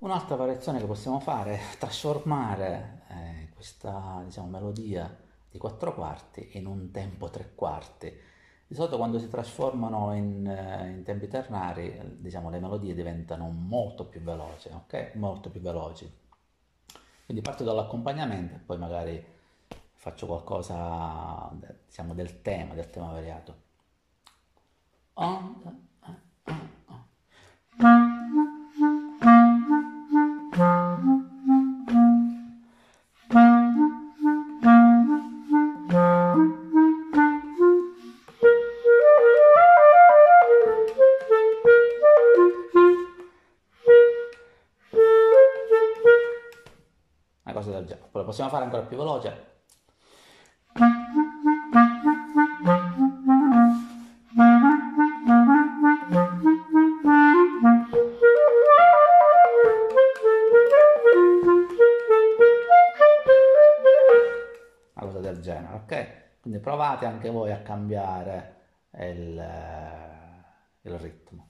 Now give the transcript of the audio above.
Un'altra variazione che possiamo fare è trasformare eh, questa diciamo, melodia di quattro quarti in un tempo tre quarti. Di solito quando si trasformano in, eh, in tempi ternari, diciamo, le melodie diventano molto più veloci, ok? Molto più veloci. Quindi parto dall'accompagnamento e poi magari faccio qualcosa diciamo, del tema, del tema variato. On, una cosa del genere. Poi lo possiamo fare ancora più veloce. Una cosa del genere, ok? Quindi provate anche voi a cambiare il, il ritmo.